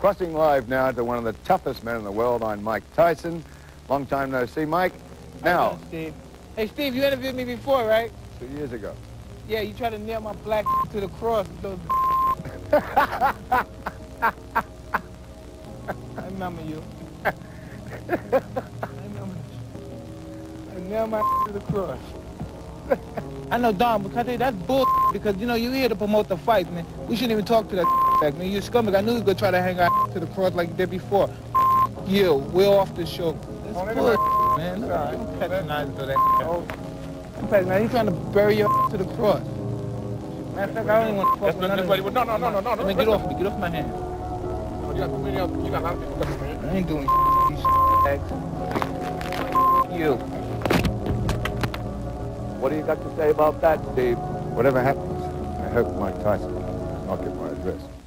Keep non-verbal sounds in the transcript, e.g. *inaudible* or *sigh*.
Crossing live now to one of the toughest men in the world. I'm Mike Tyson. Long time no see, Mike. Now, Steve. Hey, Steve, you interviewed me before, right? two years ago. Yeah, you tried to nail my black *laughs* to the cross with those. *laughs* I remember you. *laughs* I remember. you. I nailed my to the cross. *laughs* I know, Don, but I that's bull *laughs* because, you know, you're here to promote the fight, man. We shouldn't even talk to that *laughs* back, man. You're scumbag. I knew you were going to try to hang out to the cross like you did before. You, we're off the show. That's bull, man. Look. Don't patronize that. Oh. Man, he's trying to bury your to the cross. Matter of fact, I don't even want to fuck with none of. No, no, no, no, no, no. Man, get off me. Get off my hand. You got too many you got a lot of people. I ain't doing bags. You. What do you got to say about that, Steve? Whatever happens, I hope Mike Tyson will not get my address.